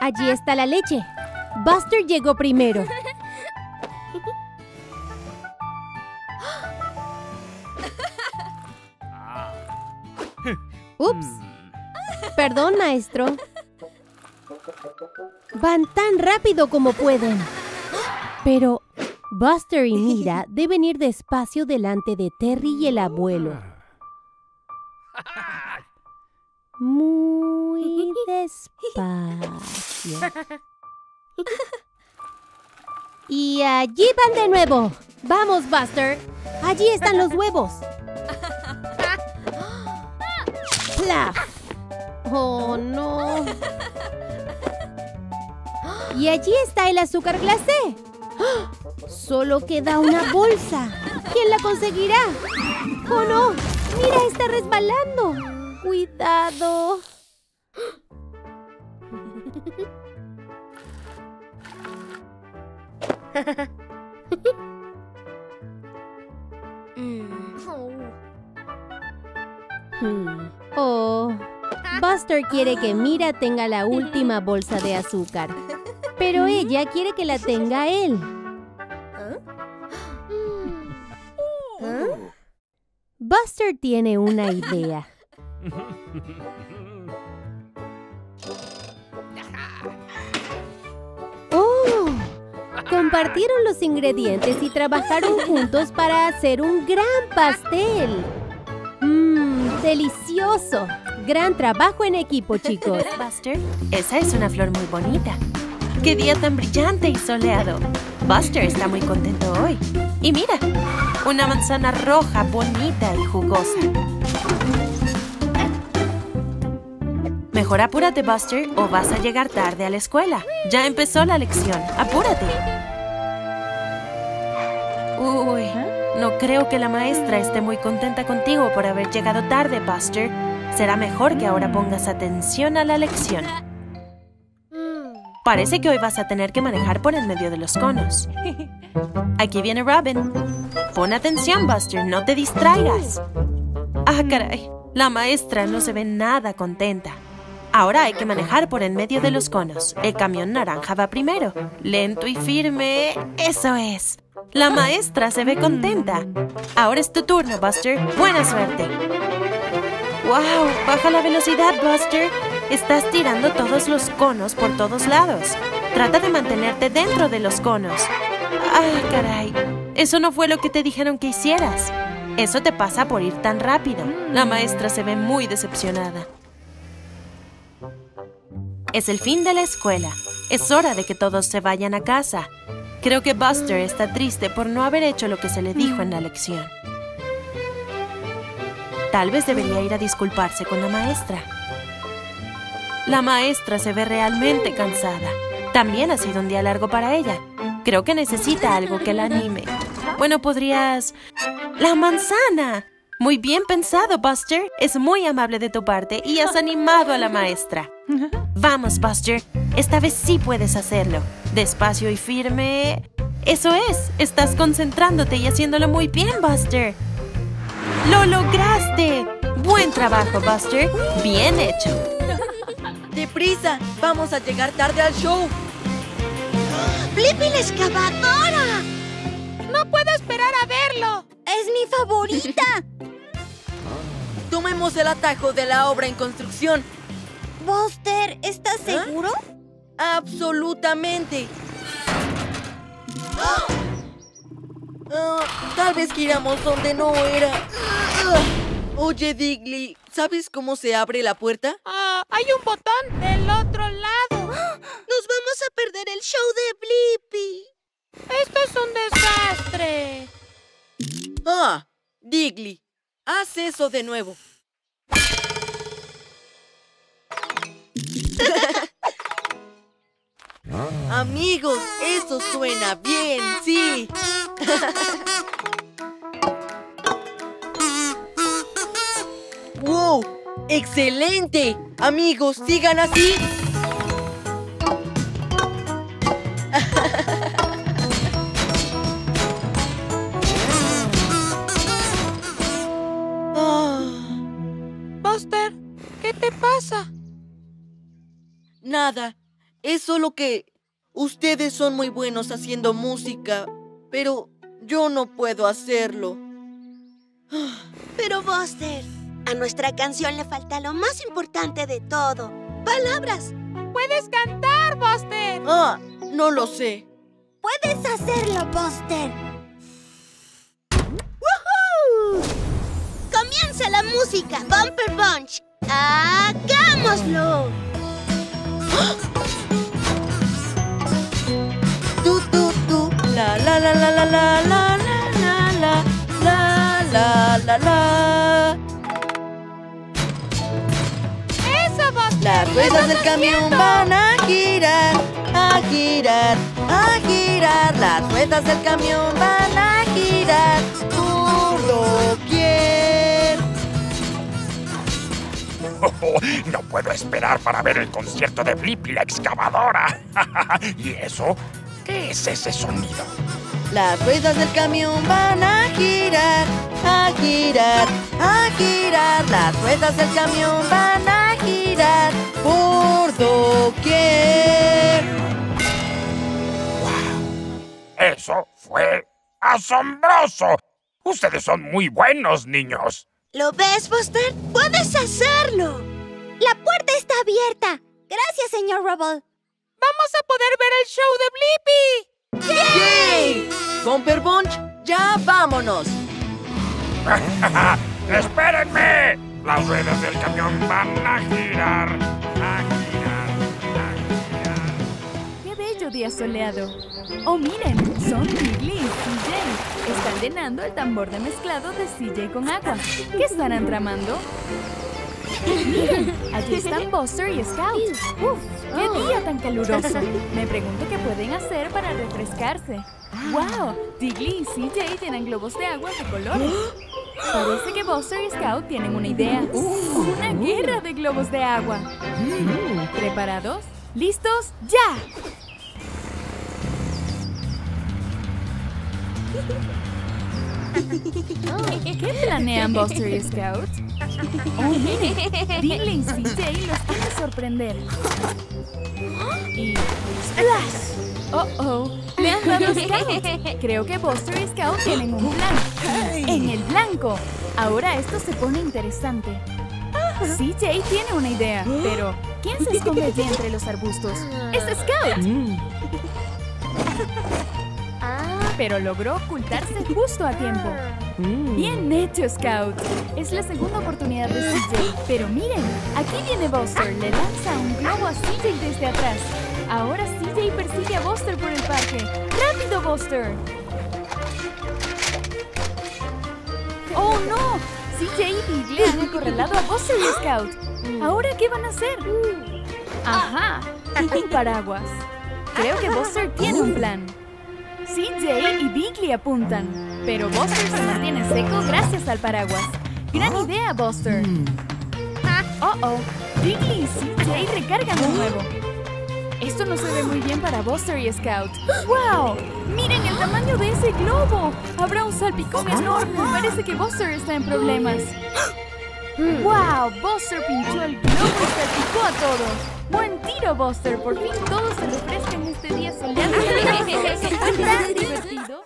Allí está la leche. Buster llegó primero. Ups. Perdón, maestro. Van tan rápido como pueden. Pero Buster y Mira deben ir despacio delante de Terry y el abuelo. Muy despacio. Y allí van de nuevo. Vamos, Buster. Allí están los huevos. ¡Plaf! Oh, no. Y allí está el azúcar glacé. Solo queda una bolsa. ¿Quién la conseguirá? ¡Oh, no! ¡Mira, está resbalando! ¡Cuidado! Hmm. Oh, Buster quiere que Mira tenga la última bolsa de azúcar, pero ella quiere que la tenga él. Buster tiene una idea. ¡Oh! Compartieron los ingredientes y trabajaron juntos para hacer un gran pastel. ¡Mmm! ¡Delicioso! Gran trabajo en equipo, chicos. Buster, esa es una flor muy bonita. ¡Qué día tan brillante y soleado! Buster está muy contento hoy. Y mira, una manzana roja, bonita y jugosa. Mejor apúrate, Buster, o vas a llegar tarde a la escuela. Ya empezó la lección. ¡Apúrate! Uy, no creo que la maestra esté muy contenta contigo por haber llegado tarde, Buster. Será mejor que ahora pongas atención a la lección. Parece que hoy vas a tener que manejar por en medio de los conos. Aquí viene Robin. Pon atención, Buster, no te distraigas. Ah, caray. La maestra no se ve nada contenta. Ahora hay que manejar por en medio de los conos. El camión naranja va primero. Lento y firme. Eso es. La maestra se ve contenta. Ahora es tu turno, Buster. Buena suerte. ¡Wow! Baja la velocidad, Buster. Estás tirando todos los conos por todos lados. Trata de mantenerte dentro de los conos. ¡Ah, caray! Eso no fue lo que te dijeron que hicieras. Eso te pasa por ir tan rápido. La maestra se ve muy decepcionada. Es el fin de la escuela. Es hora de que todos se vayan a casa. Creo que Buster está triste por no haber hecho lo que se le dijo en la lección. Tal vez debería ir a disculparse con la maestra. La maestra se ve realmente cansada. También ha sido un día largo para ella. Creo que necesita algo que la anime. Bueno, podrías... ¡La manzana! Muy bien pensado, Buster. Es muy amable de tu parte y has animado a la maestra. Vamos, Buster. Esta vez sí puedes hacerlo. Despacio y firme. Eso es. Estás concentrándote y haciéndolo muy bien, Buster. ¡Lo lograste! Buen trabajo, Buster. Bien hecho. ¡Deprisa! ¡Vamos a llegar tarde al show! ¡Blippi la excavadora! ¡No puedo esperar a verlo! ¡Es mi favorita! Tomemos el atajo de la obra en construcción. Buster, ¿estás seguro? Absolutamente. Ah, tal vez giramos donde no era. Ah, Oye, Digley, ¿sabes cómo se abre la puerta? Ah, hay un botón del otro lado. Nos vamos a perder el show de Blippi. Esto es un desastre. Ah, Digley, haz eso de nuevo. Amigos, eso suena bien, sí. ¡Wow! ¡Excelente! Amigos, sigan así. Nada, es solo que ustedes son muy buenos haciendo música, pero yo no puedo hacerlo. Pero Buster, A nuestra canción le falta lo más importante de todo. Palabras. ¡Puedes cantar, Buster! Ah, no lo sé. Puedes hacerlo, Buster. ¡Woohoo! Comienza la música, Bumper Bunch. ¡Hagámoslo! Tú, tú, tú. La, la, la, la, la, la, la, la, la, la, la, la, la. Las ruedas del camión van a girar, a girar, a girar. Las ruedas del camión van a girar por no puedo esperar para ver el concierto de Blippi la excavadora. ¿Y eso? ¿Qué es ese sonido? Las ruedas del camión van a girar, a girar, a girar. Las ruedas del camión van a girar por doquier. Eso fue asombroso. Ustedes son muy buenos, niños. ¿Lo ves, Buster? ¡Puedes hacerlo! La puerta está abierta. Gracias, señor Rubble. ¡Vamos a poder ver el show de Blippi! ¡Yay! Bumper Bunch, ya vámonos. ¡Espérenme! Las ruedas del camión van a girar, día soleado! ¡Oh, miren! Son Digley y CJ. Están llenando el tambor de mezclado de CJ con agua. ¿Qué estarán tramando? ¡Miren! Allí están Buster y Scout. ¡Uf! ¡Qué día tan caluroso! Me pregunto qué pueden hacer para refrescarse. ¡Wow! Digley y CJ llenan globos de agua de colores. Parece que Buster y Scout tienen una idea. ¡Una guerra de globos de agua! ¿Preparados? ¿Listos? ¡Ya! ¿Qué planean Buster y Scout? Oh, miren, Digley y CJ los quieren sorprender. Y ¡Splash! Oh, oh, le han dado Scout. Creo que Buster y Scout tienen un plan. En el blanco. Ahora esto se pone interesante. CJ tiene una idea, pero ¿quién se esconde allí entre los arbustos? ¡Es Scout! Pero logró ocultarse justo a tiempo. Bien hecho, Scout. Es la segunda oportunidad de CJ. Pero miren, aquí viene Buster. Le lanza un globo a CJ desde atrás. Ahora CJ persigue a Buster por el parque. ¡Rápido, Buster! ¡Oh, no! CJ y Digley han acorralado a Buster y Scout. ¿Ahora qué van a hacer? ¡Ajá! Un paraguas. Creo que Buster tiene un plan. CJ y Digley apuntan, pero Buster se mantiene seco gracias al paraguas. ¡Gran idea, Buster! ¡Oh, oh! Digley y CJ recargan de nuevo. Esto no se ve muy bien para Buster y Scout. ¡Wow! ¡Miren el tamaño de ese globo! Habrá un salpicón enorme. Parece que Buster está en problemas. ¡Wow! Buster pinchó el globo y salpicó a todos. ¡Buen tiro, Buster! Por fin todos se refrescan este día soleado. ¿Fue tan divertido?